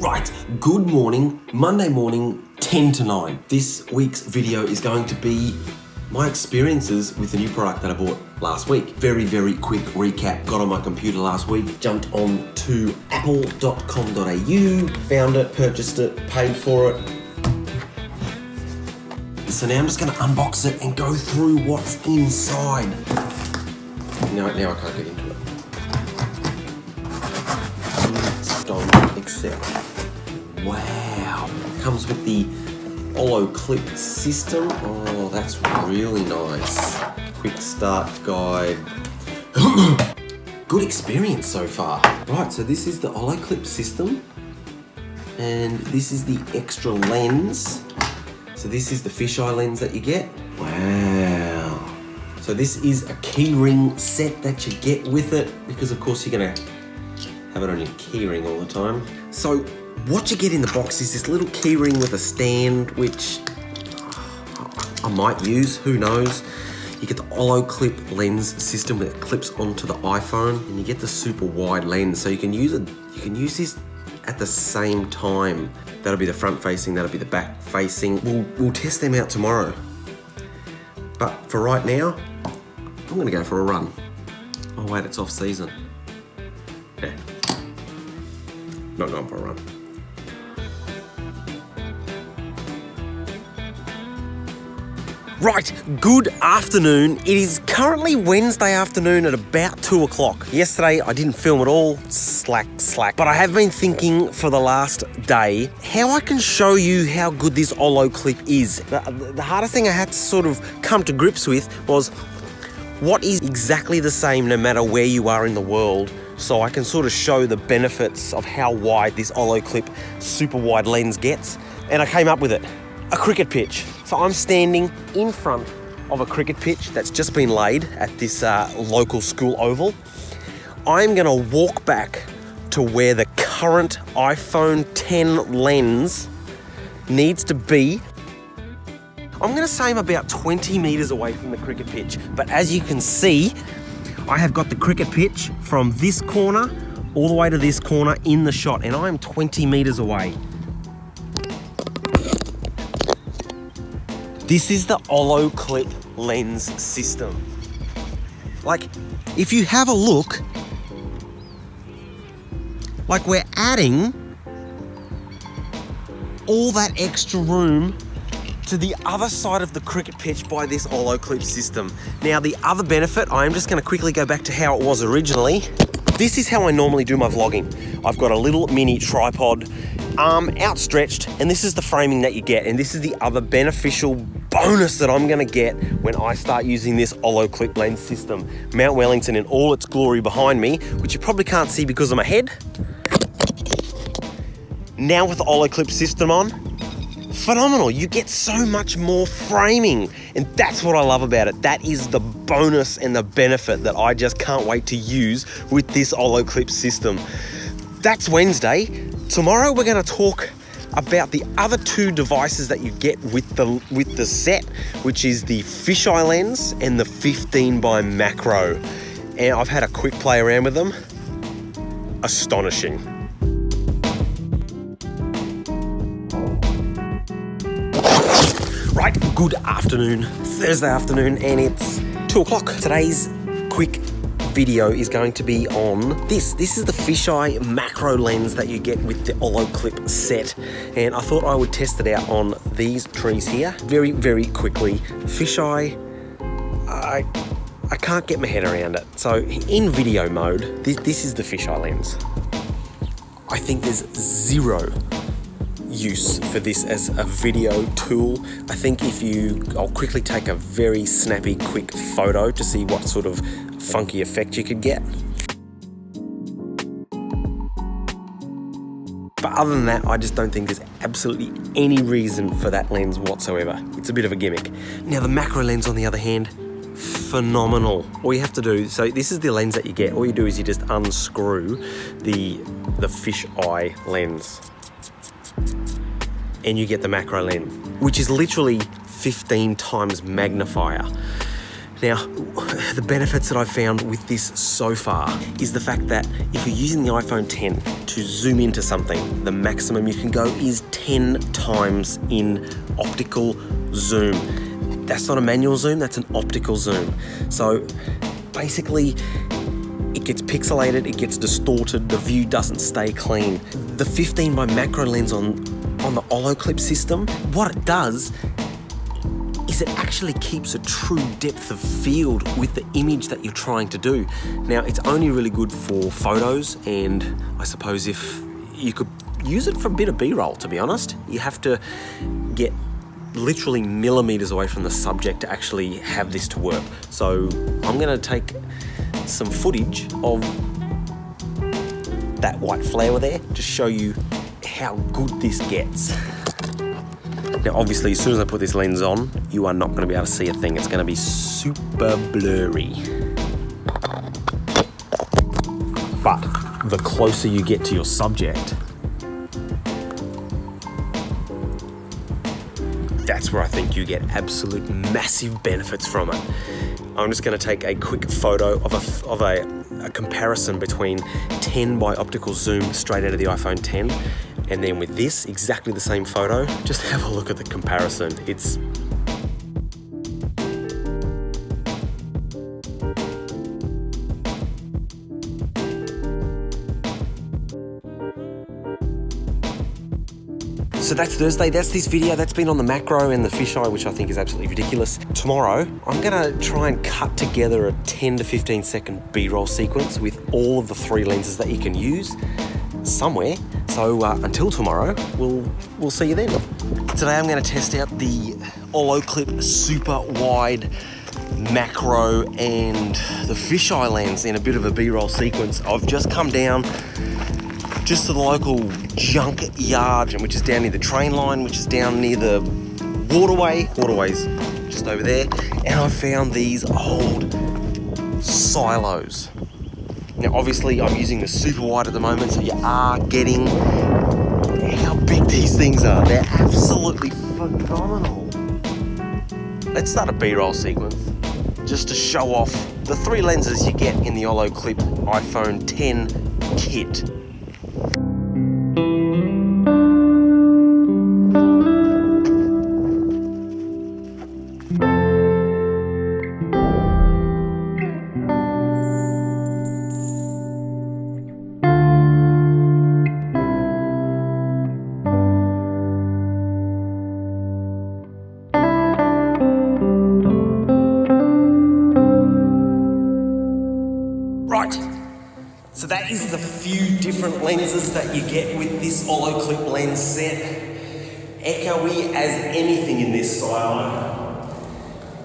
Right, good morning, Monday morning, 10 to 9. This week's video is going to be my experiences with the new product that I bought last week. Very, very quick recap. Got on my computer last week, jumped on to apple.com.au, found it, purchased it, paid for it. So now I'm just gonna unbox it and go through what's inside. Now, now I can't get into it. Don't accept. Wow. Comes with the Olloclip system. Oh, that's really nice. Quick start guide. Good experience so far. Right, so this is the Olloclip system. And this is the extra lens. So this is the fisheye lens that you get. Wow. So this is a keyring set that you get with it because of course you're gonna have it on your keyring all the time. So what you get in the box is this little keyring with a stand, which I might use, who knows. You get the Olloclip lens system that clips onto the iPhone, and you get the super wide lens, so you can use it. You can use this at the same time. That'll be the front facing, that'll be the back facing. We'll, we'll test them out tomorrow. But for right now, I'm gonna go for a run. Oh wait, it's off season. Yeah. Not going for a run. Right, good afternoon. It is currently Wednesday afternoon at about two o'clock. Yesterday I didn't film at all, slack, slack. But I have been thinking for the last day how I can show you how good this Olloclip is. The, the hardest thing I had to sort of come to grips with was what is exactly the same no matter where you are in the world so I can sort of show the benefits of how wide this Olloclip super wide lens gets. And I came up with it a cricket pitch. So I'm standing in front of a cricket pitch that's just been laid at this uh, local school oval. I'm gonna walk back to where the current iPhone 10 lens needs to be. I'm gonna say I'm about 20 meters away from the cricket pitch, but as you can see, I have got the cricket pitch from this corner all the way to this corner in the shot, and I am 20 meters away. This is the Olloclip lens system. Like, if you have a look, like we're adding all that extra room to the other side of the cricket pitch by this Olloclip system. Now, the other benefit, I am just gonna quickly go back to how it was originally. This is how I normally do my vlogging. I've got a little mini tripod, arm outstretched, and this is the framing that you get. And this is the other beneficial bonus that I'm gonna get when I start using this Olloclip lens system. Mount Wellington in all its glory behind me, which you probably can't see because of my head. Now with the Olloclip system on, phenomenal. You get so much more framing, and that's what I love about it. That is the bonus and the benefit that I just can't wait to use with this Olloclip system. That's Wednesday. Tomorrow we're gonna talk about the other two devices that you get with the with the set, which is the fisheye lens and the 15 by macro. And I've had a quick play around with them. Astonishing. Right, good afternoon, Thursday afternoon, and it's two o'clock. Today's quick video is going to be on this. This is the fisheye macro lens that you get with the Olloclip set. And I thought I would test it out on these trees here very, very quickly. Fisheye, I, I can't get my head around it. So in video mode, this, this is the fisheye lens. I think there's zero use for this as a video tool. I think if you, I'll quickly take a very snappy quick photo to see what sort of funky effect you could get. But other than that, I just don't think there's absolutely any reason for that lens whatsoever. It's a bit of a gimmick. Now the macro lens on the other hand, phenomenal. All you have to do, so this is the lens that you get. All you do is you just unscrew the, the fish eye lens and you get the macro lens, which is literally 15 times magnifier. Now, the benefits that I've found with this so far is the fact that if you're using the iPhone 10 to zoom into something, the maximum you can go is 10 times in optical zoom. That's not a manual zoom, that's an optical zoom. So basically, it gets pixelated, it gets distorted, the view doesn't stay clean. The 15 by macro lens on, on the Olloclip system, what it does is it actually keeps a true depth of field with the image that you're trying to do. Now, it's only really good for photos, and I suppose if you could use it for a bit of B-roll, to be honest. You have to get literally millimeters away from the subject to actually have this to work. So I'm gonna take some footage of that white flower there to show you how good this gets. Now obviously as soon as I put this lens on, you are not going to be able to see a thing. It's going to be super blurry. But the closer you get to your subject, that's where I think you get absolute massive benefits from it. I'm just going to take a quick photo of a, of a, a comparison between 10 by optical zoom straight out of the iPhone 10 and then with this, exactly the same photo. Just have a look at the comparison. It's So that's Thursday, that's this video, that's been on the macro and the fisheye, which I think is absolutely ridiculous. Tomorrow, I'm gonna try and cut together a 10 to 15 second B-roll sequence with all of the three lenses that you can use somewhere. So uh, until tomorrow, we'll, we'll see you then. Today I'm gonna test out the Olloclip super wide macro and the fisheye lens in a bit of a B-roll sequence. I've just come down just to the local junk yard, which is down near the train line, which is down near the waterway. Waterway's just over there. And I found these old silos. Now, obviously, I'm using the super wide at the moment, so you are getting how big these things are. They're absolutely phenomenal. Let's start a B-roll sequence just to show off the three lenses you get in the Olloclip iPhone 10 kit. So that is the few different lenses that you get with this Olloclip lens set. Echoey as anything in this silo.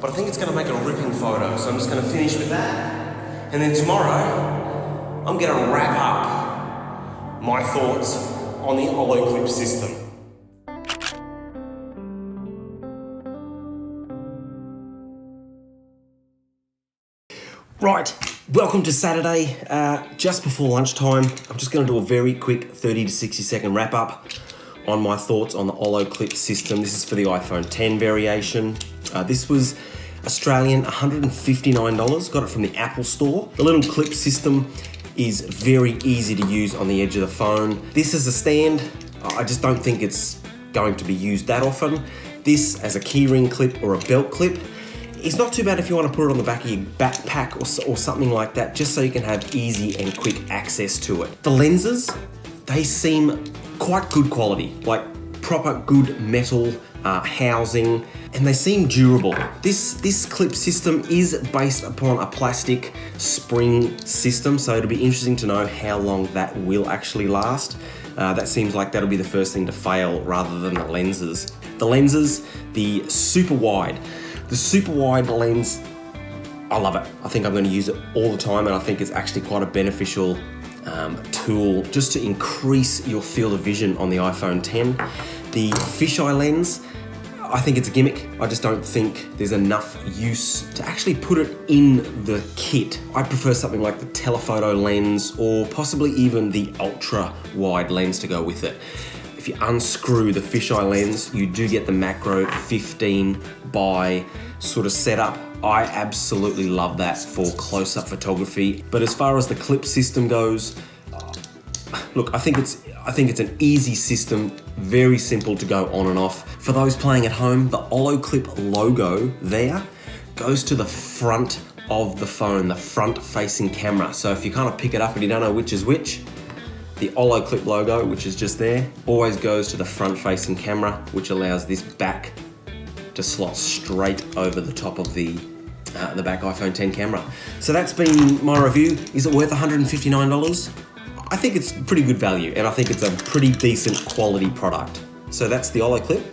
But I think it's gonna make a ripping photo, so I'm just gonna finish with that. And then tomorrow, I'm gonna wrap up my thoughts on the Olloclip system. Right, welcome to Saturday. Uh, just before lunchtime, I'm just going to do a very quick 30 to 60 second wrap up on my thoughts on the Olloclip system. This is for the iPhone 10 variation. Uh, this was Australian $159. Got it from the Apple Store. The little clip system is very easy to use on the edge of the phone. This is a stand. I just don't think it's going to be used that often. This as a keyring clip or a belt clip it's not too bad if you want to put it on the back of your backpack or, or something like that, just so you can have easy and quick access to it. The lenses, they seem quite good quality, like proper good metal uh, housing, and they seem durable. This, this clip system is based upon a plastic spring system, so it'll be interesting to know how long that will actually last. Uh, that seems like that'll be the first thing to fail rather than the lenses. The lenses, the super wide. The super wide lens, I love it. I think I'm going to use it all the time, and I think it's actually quite a beneficial um, tool just to increase your field of vision on the iPhone 10. The fisheye lens, I think it's a gimmick. I just don't think there's enough use to actually put it in the kit. I prefer something like the telephoto lens or possibly even the ultra wide lens to go with it if you unscrew the fisheye lens, you do get the macro 15 by sort of setup. I absolutely love that for close-up photography. But as far as the clip system goes, look, I think it's I think it's an easy system, very simple to go on and off. For those playing at home, the Olloclip logo there goes to the front of the phone, the front facing camera. So if you kind of pick it up and you don't know which is which, the Olloclip logo, which is just there, always goes to the front facing camera, which allows this back to slot straight over the top of the uh, the back iPhone 10 camera. So that's been my review. Is it worth $159? I think it's pretty good value and I think it's a pretty decent quality product. So that's the Olloclip.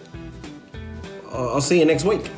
I'll see you next week.